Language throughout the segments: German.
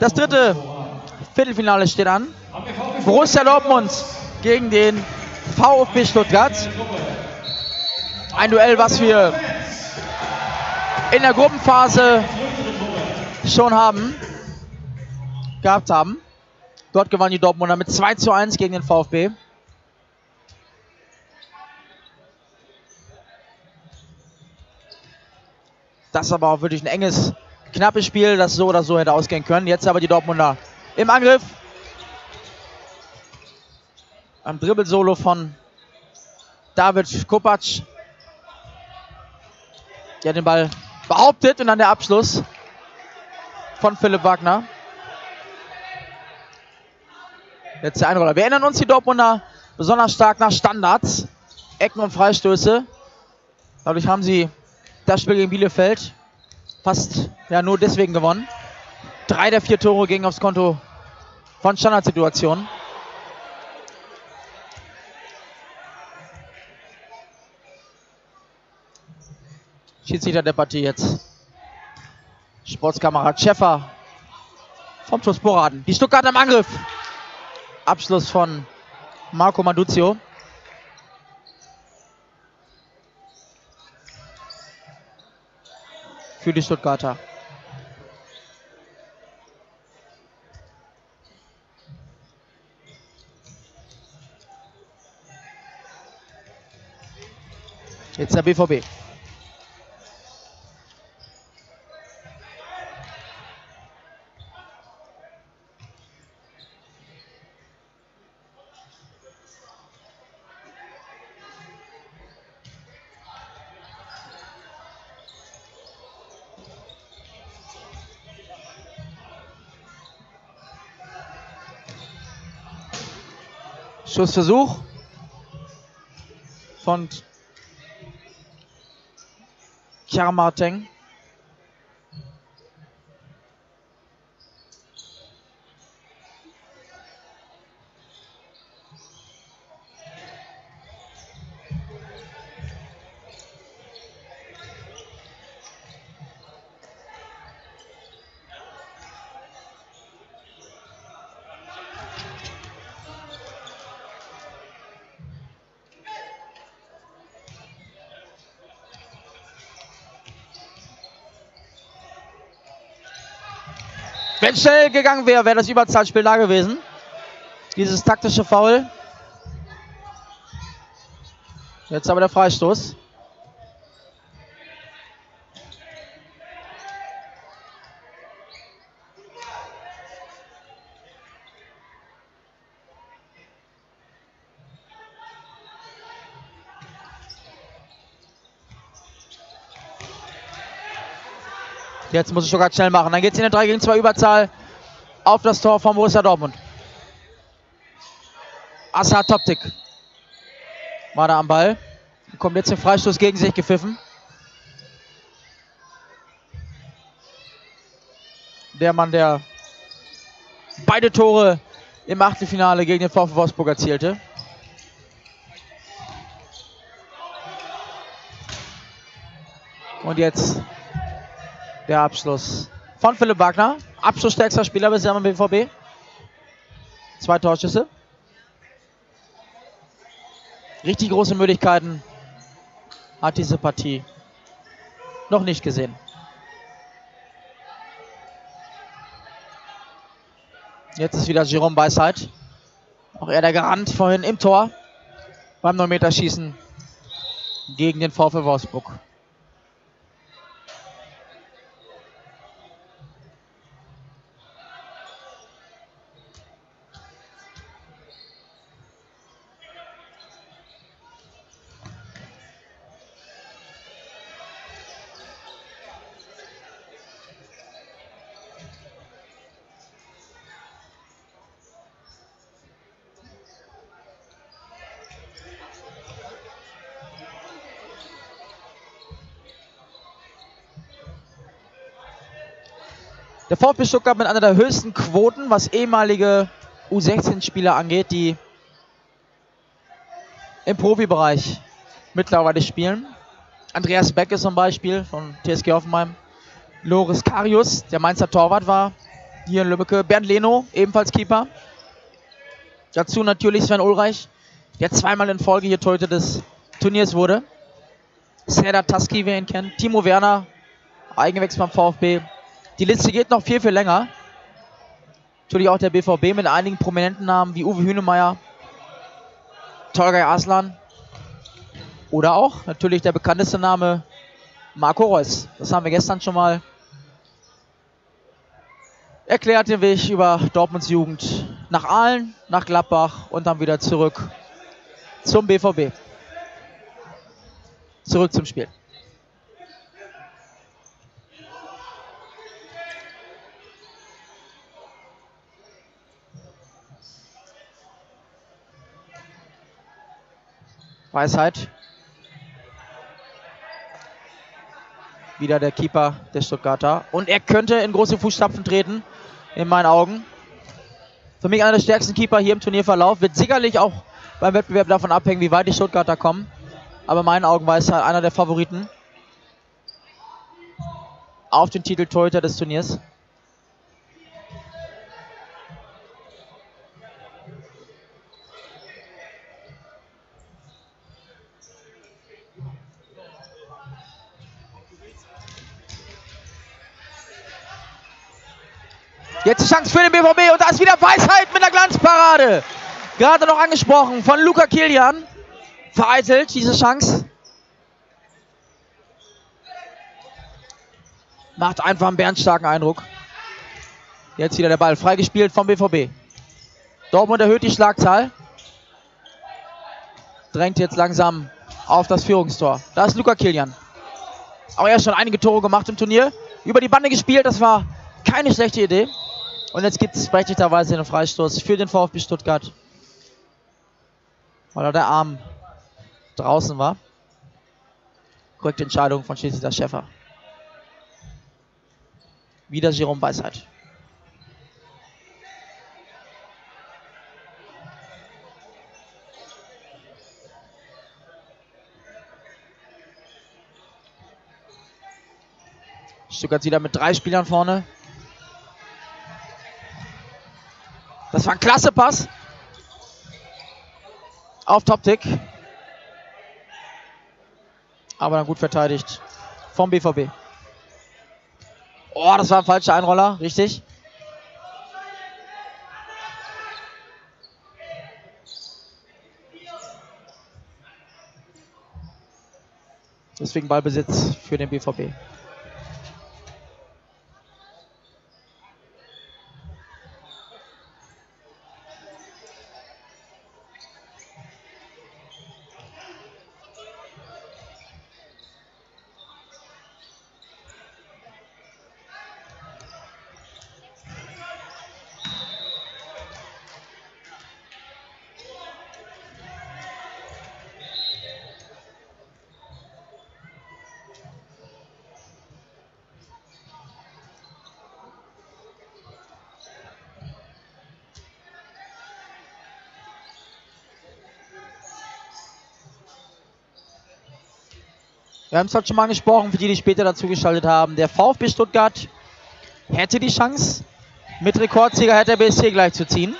Das dritte Viertelfinale steht an. Borussia Dortmund gegen den VfB Stuttgart. Ein Duell, was wir in der Gruppenphase schon haben, gehabt haben. Dort gewann die Dortmunder mit 2 zu 1 gegen den VfB. Das aber auch wirklich ein enges, knappes Spiel, das so oder so hätte ausgehen können. Jetzt aber die Dortmunder im Angriff. Am Dribbelsolo von David Kopac. Der den Ball behauptet und dann der Abschluss von Philipp Wagner. Jetzt der Einroller. Wir erinnern uns, die Dortmunder besonders stark nach Standards, Ecken und Freistöße. Dadurch haben sie das Spiel gegen Bielefeld fast ja nur deswegen gewonnen. Drei der vier Tore gingen aufs Konto von Standardsituationen. Schiedsrichter der Partie jetzt. Sportskamerad Schäffer vom TuS Boraden. Die Stuttgart im Angriff. Abschluss von Marco Manduzio. Für die Stuttgarter. Jetzt der BVB. Schussversuch von Chiamarteng. Wenn schnell gegangen wäre, wäre das Überzahlspiel da gewesen. Dieses taktische Foul. Jetzt aber der Freistoß. Jetzt muss ich sogar schnell machen. Dann geht es in eine 3 gegen 2 Überzahl auf das Tor von Borussia Dortmund. Assa Toptik war da am Ball. Kommt jetzt den Freistoß gegen sich gepfiffen. Der Mann, der beide Tore im Achtelfinale gegen den VfW Wolfsburg erzielte. Und jetzt der Abschluss von Philipp Wagner. Abschlussstärkster Spieler bisher beim BVB. Zwei Torschüsse. Richtig große Möglichkeiten hat diese Partie noch nicht gesehen. Jetzt ist wieder Jerome Beisheit. Auch er der Garant vorhin im Tor beim 9-Meter-Schießen gegen den VfL Wolfsburg. Der VfB Stuttgart mit einer der höchsten Quoten, was ehemalige U16-Spieler angeht, die im Profibereich mittlerweile spielen. Andreas Becke zum Beispiel von TSG Hoffenheim Loris Karius, der Mainzer Torwart war hier in Lübbecke. Bernd Leno, ebenfalls Keeper. Dazu natürlich Sven Ulreich, der zweimal in Folge hier Torhüter des Turniers wurde. Serdar Taski, wer ihn kennt. Timo Werner, Eigengewächs beim VfB. Die Liste geht noch viel, viel länger. Natürlich auch der BVB mit einigen prominenten Namen wie Uwe Hünemeyer, Tolgay Aslan oder auch natürlich der bekannteste Name Marco Reus. Das haben wir gestern schon mal erklärt, den Weg über Dortmunds Jugend nach Aalen, nach Gladbach und dann wieder zurück zum BVB. Zurück zum Spiel. Weisheit. Wieder der Keeper der Stuttgarter. Und er könnte in große Fußstapfen treten, in meinen Augen. Für mich einer der stärksten Keeper hier im Turnierverlauf. Wird sicherlich auch beim Wettbewerb davon abhängen, wie weit die Stuttgarter kommen. Aber in meinen Augen Weisheit einer der Favoriten auf den Titel Torhüter des Turniers. Jetzt die Chance für den BVB und da ist wieder Weisheit mit der Glanzparade. Gerade noch angesprochen von Luca Kilian. Vereitelt diese Chance. Macht einfach einen bärenstarken Eindruck. Jetzt wieder der Ball freigespielt vom BVB. Dortmund erhöht die Schlagzahl. Drängt jetzt langsam auf das Führungstor. Da ist Luca Kilian. Aber er hat schon einige Tore gemacht im Turnier. Über die Bande gespielt, das war keine schlechte Idee. Und jetzt gibt es berechtigterweise einen Freistoß für den VfB Stuttgart. Weil da der Arm draußen war. Korrekte Entscheidung von Schiedsrichter Schäfer. Wieder Jerome Weisheit. Stuttgart wieder mit drei Spielern vorne. Das war ein klasse Pass. Auf Toptick. Aber dann gut verteidigt vom BVB. Oh, das war ein falscher Einroller, richtig. Deswegen Ballbesitz für den BVB. Wir haben es heute schon mal angesprochen, für die, die später dazu geschaltet haben. Der VfB Stuttgart hätte die Chance, mit Rekordsieger Hertha BSC gleich zu ziehen.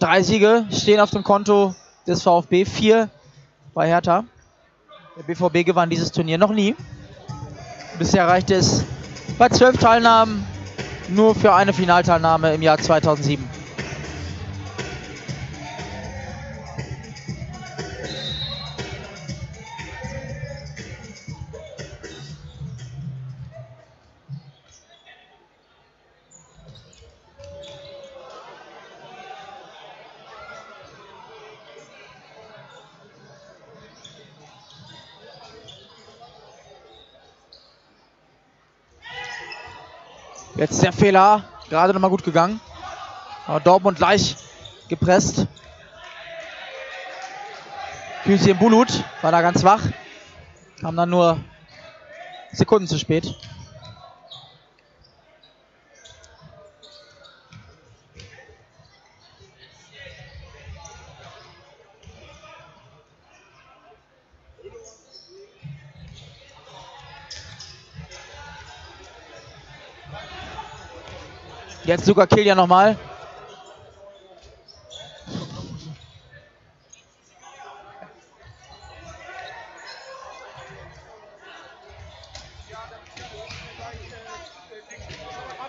Drei Siege stehen auf dem Konto des VfB, vier bei Hertha. Der BVB gewann dieses Turnier noch nie. Bisher reichte es bei zwölf Teilnahmen nur für eine Finalteilnahme im Jahr 2007. Jetzt der Fehler, gerade nochmal gut gegangen. Aber Dortmund gleich gepresst. Küsschen Bulut war da ganz wach. Kam dann nur Sekunden zu spät. Jetzt sogar Kilian nochmal.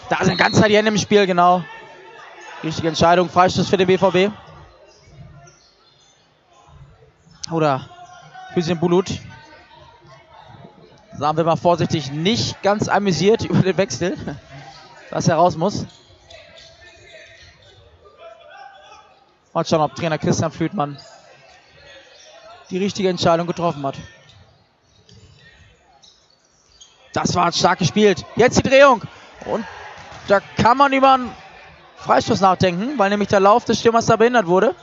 Da sind ganz die Hände im Spiel, genau. Richtige Entscheidung. Freistoß für den BVB. Oder Hüseyin Bulut. Sagen wir mal vorsichtig, nicht ganz amüsiert über den Wechsel, dass er raus muss. Mal schauen, ob Trainer Christian Flütmann die richtige Entscheidung getroffen hat. Das war stark gespielt. Jetzt die Drehung. Und da kann man über einen Freistoß nachdenken, weil nämlich der Lauf des Stürmers da behindert wurde.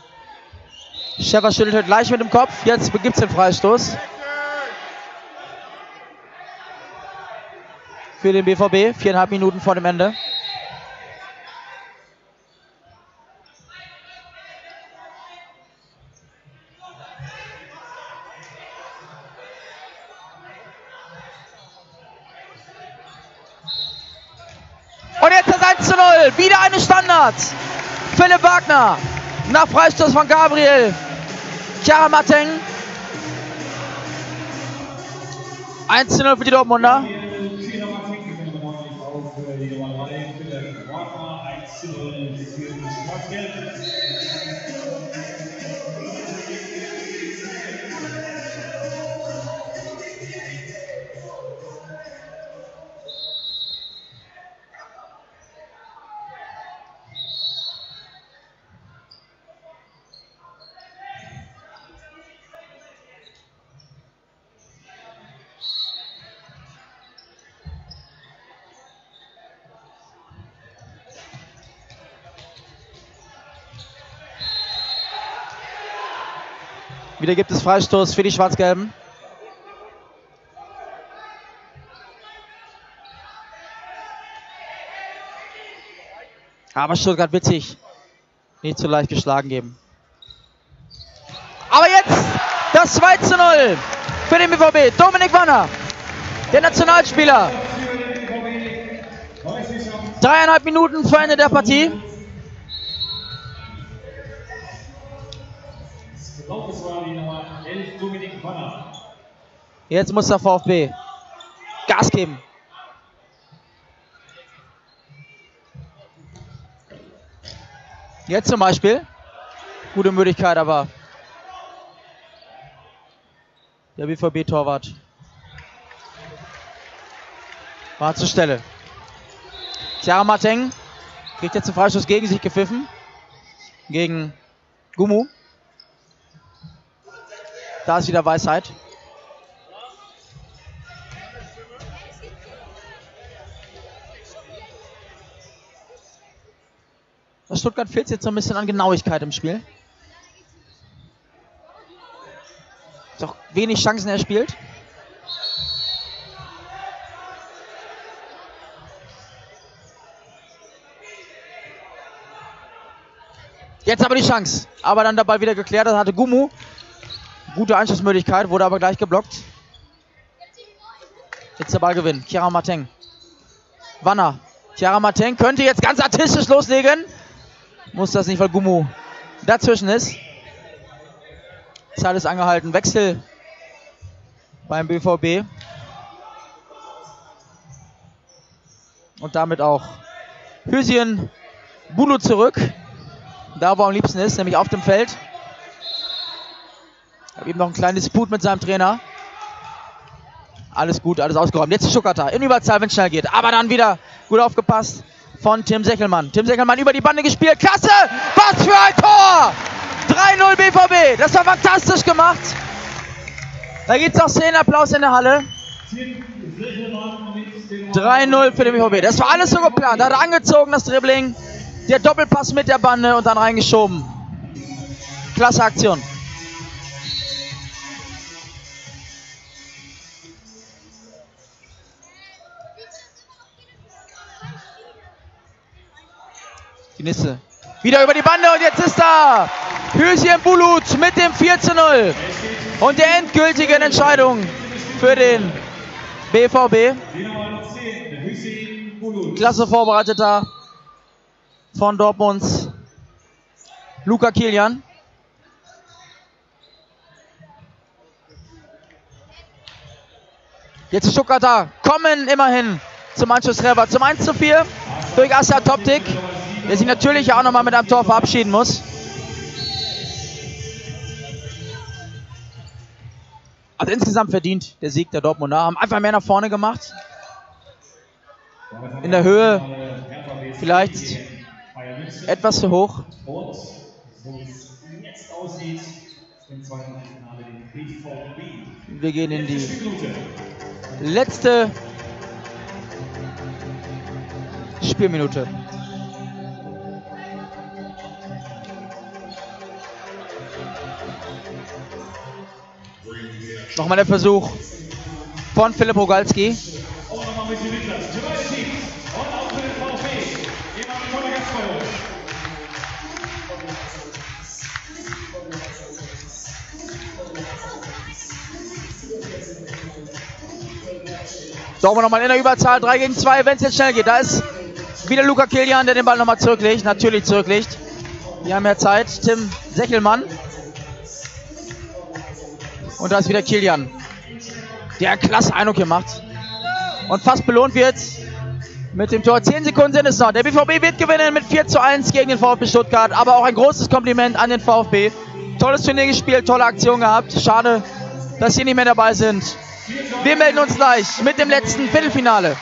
Schäfer schüttelt gleich mit dem Kopf. Jetzt gibt es den Freistoß. Für den BVB. Viereinhalb Minuten vor dem Ende. Wieder eine Standard. Philipp Wagner nach Freistoß von Gabriel. Chiara Mateng. 1-0 für die Dortmunder. Wieder gibt es Freistoß für die Schwarz-Gelben. Aber Stuttgart wird sich nicht so leicht geschlagen geben. Aber jetzt das 2 zu 0 für den BVB. Dominik Wanner, der Nationalspieler. Dreieinhalb Minuten vor Ende der Partie. Jetzt muss der VfB Gas geben. Jetzt zum Beispiel. Gute Möglichkeit, aber der BVB-Torwart war zur Stelle. Chiara Mateng kriegt jetzt einen Freischuss gegen sich gepfiffen. Gegen Gumu. Da ist wieder Weisheit. Stuttgart fehlt jetzt so ein bisschen an Genauigkeit im Spiel. Doch wenig Chancen erspielt. Jetzt aber die Chance. Aber dann der Ball wieder geklärt. Das hatte Gumu. Gute Einschussmöglichkeit, wurde aber gleich geblockt. Jetzt der Ballgewinn. Chiara Mateng. Wanner. Chiara Mateng könnte jetzt ganz artistisch loslegen. Muss das nicht, weil Gummo dazwischen ist. Zeit ist angehalten. Wechsel beim BVB. Und damit auch Hüsien Bulu zurück. Da, wo er am liebsten ist, nämlich auf dem Feld. Hat eben noch ein kleines Disput mit seinem Trainer. Alles gut, alles ausgeräumt. Jetzt Schuckata in Überzahl, wenn es schnell geht. Aber dann wieder gut aufgepasst von Tim Seckelmann. Tim Seckelmann über die Bande gespielt. Klasse! Was für ein Tor! 3-0 BVB. Das war fantastisch gemacht. Da gibt es auch Szenenapplaus in der Halle. 3-0 für den BVB. Das war alles so geplant. Da hat er angezogen, das Dribbling. Der Doppelpass mit der Bande und dann reingeschoben. Klasse Aktion. Die Nisse. Wieder über die Bande und jetzt ist da Hüsien Bulut mit dem 4 zu 0. Und der endgültigen Entscheidung für den BVB. Klasse vorbereiteter von Dortmunds Luca Kilian. Jetzt die Stuttgarter kommen immerhin zum Anschlusstreffer zum 1 zu 4 durch Assa Toptik, der sich natürlich auch nochmal mit einem Tor verabschieden muss. Also insgesamt verdient der Sieg der Dortmunder. Haben einfach mehr nach vorne gemacht. In der Höhe vielleicht etwas zu hoch. Wir gehen in die letzte Spielminute. Nochmal der Versuch von Philipp Rogalski. Dortmund nochmal in der Überzahl, 3 gegen 2, wenn es jetzt schnell geht. Da ist wieder Luca Kilian, der den Ball nochmal zurücklegt. Natürlich zurücklegt. Wir haben ja Zeit. Tim Sechelmann. Und da ist wieder Kilian, der einen klasse Eindruck gemacht und fast belohnt wird mit dem Tor. 10 Sekunden sind es noch. Der BVB wird gewinnen mit 4 zu 1 gegen den VfB Stuttgart, aber auch ein großes Kompliment an den VfB. Tolles Turnier gespielt, tolle Aktion gehabt. Schade, dass sie nicht mehr dabei sind. Wir melden uns gleich mit dem letzten Viertelfinale.